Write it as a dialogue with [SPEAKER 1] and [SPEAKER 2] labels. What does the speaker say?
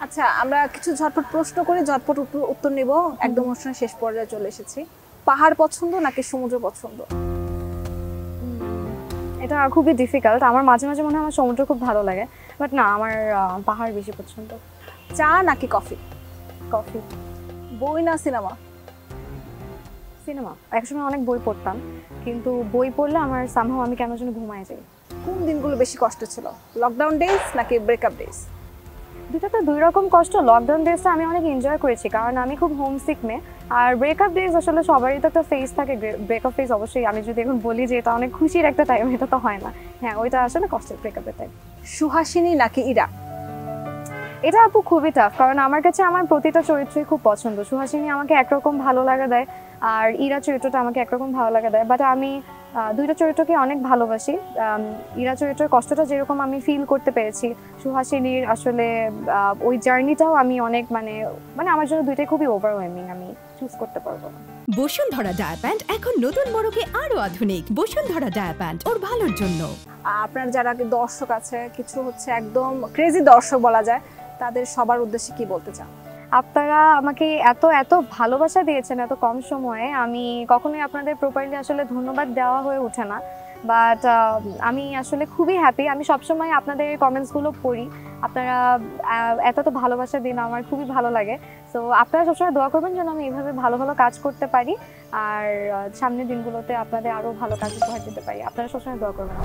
[SPEAKER 1] আচ্ছা আমরা কিছু ঝটপট প্রশ্ন করে, ঝটপট উত্তর- নিব। একদম অনুষ্ঠানের শেষ পর্যায়ে চলে এসেছি। পাহাড় পছন্দ নাকি সমুদ্র পছন্দ?
[SPEAKER 2] এটা খুবই ডিফিকাল্ট আমার মাঝে মাঝে মনে হয় আমার সমুদ্র খুব ভালো লাগে বাট না, আমার পাহাড় বেশি পছন্দ।
[SPEAKER 1] চা নাকি কফি?
[SPEAKER 2] কফি।
[SPEAKER 1] বই না সিনেমা?
[SPEAKER 2] সিনেমা। একসময় অনেক বই পড়তাম, কিন্তু বই পড়লে আমার সামহাও আমি কেন যেন ঘুমায় যাই।
[SPEAKER 1] কোন দিনগুলো বেশি কষ্ট ছিল? লকডাউন ডেজ নাকি ব্রেকআপ ডেজ
[SPEAKER 2] দুটো তো দুই রকম কষ্ট। লকডাউন ডেজটা আমি অনেক এনজয় করেছি কারণ আমি খুব হোমসিক মেয়ে। আর ব্রেকআপ ডেজ আসলে সবারই তো একটা ফেস থাকে। ব্রেকআপ ফেজ অবশ্যই আমি যদি এখন বলি যে এটা অনেক খুশির একটা টাইম এটা তো হয় না। হ্যাঁ ওইটা আসলে কষ্টের ব্রেকআপের টাইম
[SPEAKER 1] সুহাসিনী নাকি ইরা?
[SPEAKER 2] এটা আপু খুবই টাফ কারণ আমার কাছে আমার প্রতিটা চরিত্রই খুব পছন্দ। সুহাসিনী আমাকে একরকম ভালো লাগা দেয় আর ইরা চরিত্রটা আমাকে একরকম ভালো লাগা দেয়। বাট আমি দুইটা চরিত্রকে অনেক ভালোবাসি। ইরা চরিত্রের কষ্টটা যেরকম আমি ফিল করতে পেরেছি সুহাসিনীর আসলে ওই জার্নিটাও আমি অনেক মানে মানে আমার জন্য দুইটাই খুবই ওভারওয়েমিং আমি চুজ করতে পারব
[SPEAKER 3] বসুন্ধরা ডায়া প্যান্ট এখন নতুন মোড়কে আরও আধুনিক। বসুন্ধরা ডায়া প্যান্ট ওর ভালোর জন্য।
[SPEAKER 1] আপনার যারা দর্শক আছে কিছু হচ্ছে একদম ক্রেজি দর্শক বলা যায় তাদের সবার উদ্দেশ্যে কি বলতে চান?
[SPEAKER 2] আপনারা আমাকে এত এত ভালোবাসা দিয়েছেন এত কম সময়ে, আমি কখনোই আপনাদের প্রপারলি আসলে ধন্যবাদ দেওয়া হয়ে ওঠে না। বাট আমি আসলে খুবই হ্যাপি আমি সবসময় আপনাদের কমেন্টসগুলো পড়ি। আপনারা এত তো ভালোবাসা দিন, আমার খুবই ভালো লাগে। তো আপনারা সবসময় দোয়া করবেন যেন আমি এইভাবে ভালো ভালো কাজ করতে পারি। আর সামনের দিনগুলোতে আপনাদের আরও ভালো কাজ উপহার দিতে পারি। আপনারা সবসময় দোয়া করবেন।